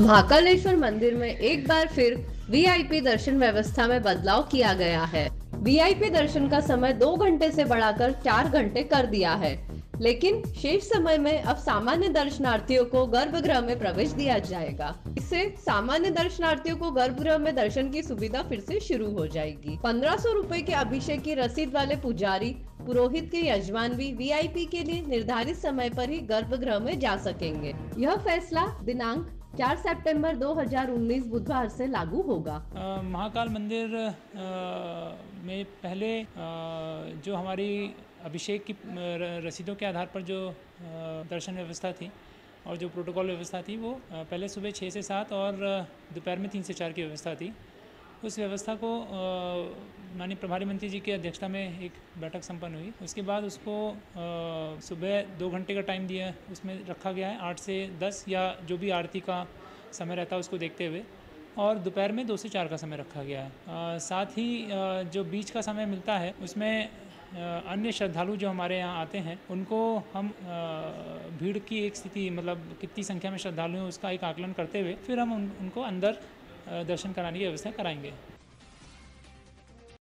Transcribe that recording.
महाकालेश्वर मंदिर में एक बार फिर वीआईपी दर्शन व्यवस्था में बदलाव किया गया है। वीआईपी दर्शन का समय दो घंटे से बढ़ाकर चार घंटे कर दिया है। लेकिन शेष समय में अब सामान्य दर्शनार्थियों को गर्भगृह में प्रवेश दिया जाएगा। इससे सामान्य दर्शनार्थियों को गर्भगृह में दर्शन की सुविधा फिर से शुरू हो जाएगी। पंद्रह सौ रूपए के अभिषेक की रसीद वाले पुजारी, पुरोहित के यजमान भी वीआईपी के लिए निर्धारित समय पर ही गर्भगृह में जा सकेंगे। यह फैसला दिनांक 4 सितंबर 2019 बुधवार से लागू होगा। महाकाल मंदिर आ, में पहले आ, जो हमारी अभिषेक की रसीदों के आधार पर जो दर्शन व्यवस्था थी और जो प्रोटोकॉल व्यवस्था थी वो पहले सुबह छः से सात और दोपहर में तीन से चार की व्यवस्था थी। उस व्यवस्था को माननीय प्रभारी मंत्री जी की अध्यक्षता में एक बैठक संपन्न हुई। उसके बाद उसको सुबह दो घंटे का टाइम दिया उसमें रखा गया है। आठ से दस या जो भी आरती का समय रहता है उसको देखते हुए। और दोपहर में दो से चार का समय रखा गया है। साथ ही जो बीच का समय मिलता है उसमें अन्य श्रद्धालु जो हमारे यहाँ आते हैं उनको हम भीड़ की एक स्थिति मतलब कितनी संख्या में श्रद्धालु हैं उसका एक आकलन करते हुए फिर हम उन, उनको अंदर दर्शन कराने की व्यवस्था कराएँगे।